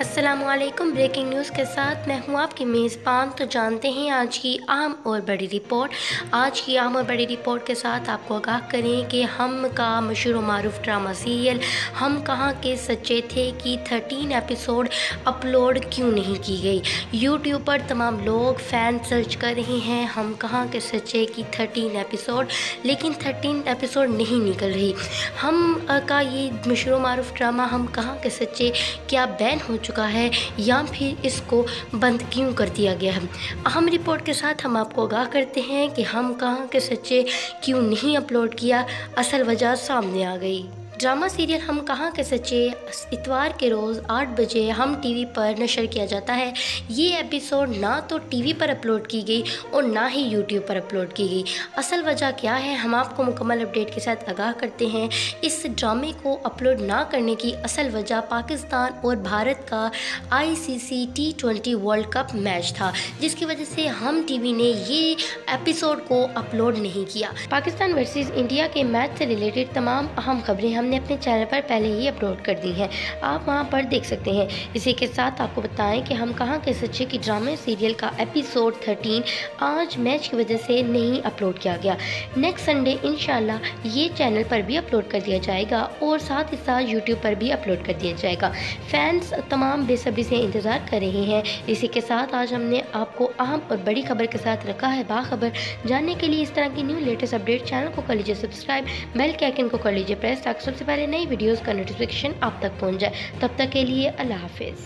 Aslam breaking news के साथ मैं हूँ आपकी मेज़बान। तो जानते हैं आज की आम और बड़ी रिपोर्ट आज की आम और बड़ी रिपोर्ट के साथ आपको आगाह करें कि हम का मशहूर मरूफ ड्रामा सीरियल हम कहाँ के सच्चे थे कि थर्टीन एपिसोड अपलोड क्यों नहीं की गई? यूट्यूब पर तमाम लोग फ़ैन सर्च कर रहे हैं, हम कहाँ के सच्चे की थर्टीन एपिसोड लेकिन थर्टीन एपिसोड नहीं निकल रही। हम का ये मशहूर मरूफ ड्रामा हम कहाँ के सच्चे, क्या बैन हो चुका है या फिर इसको बंद क्यों कर दिया गया है? अहम रिपोर्ट के साथ हम आपको आगाह करते हैं कि हम कहाँ के सच्चे क्यों नहीं अपलोड किया, असल वजह सामने आ गई। ड्रामा सीरियल हम कहाँ के सच्चे इतवार के रोज़ आठ बजे हम टीवी पर नशर किया जाता है। ये एपिसोड ना तो टीवी पर अपलोड की गई और ना ही यूट्यूब पर अपलोड की गई। असल वजह क्या है हम आपको मुकम्मल अपडेट के साथ आगाह करते हैं। इस ड्रामे को अपलोड ना करने की असल वजह पाकिस्तान और भारत का I C C T twenty world cup match था, जिसकी वजह से हम टीवी ने ये एपिसोड को अपलोड नहीं किया। पाकिस्तान वर्सेज इंडिया के मैच से रिलेटेड तमाम अहम खबरें हम हमने अपने चैनल पर पहले ही अपलोड कर दी है। आप वहाँ पर देख सकते हैं। इसी के साथ आपको बताएँ कि हम कहाँ के सच्चे की ड्रामे सीरियल का एपिसोड 13 आज मैच की वजह से नहीं अपलोड किया गया। नेक्स्ट संडे इन ये चैनल पर भी अपलोड कर दिया जाएगा और साथ ही साथ यूट्यूब पर भी अपलोड कर दिया जाएगा। फैंस तमाम बेसब्री से इंतज़ार कर रहे हैं। इसी के साथ आज हमने आपको अहम और बड़ी खबर के साथ रखा है बाखबर। जानने के लिए इस तरह की न्यू लेटेस्ट अपडेट चैनल को कर लीजिए सब्सक्राइब, बेल के आइकन को कर लीजिए प्रेस ताकि सबसे पहले नई वीडियोस का नोटिफिकेशन आप तक पहुँच जाए। तब तक के लिए अल्लाह हाफिज़।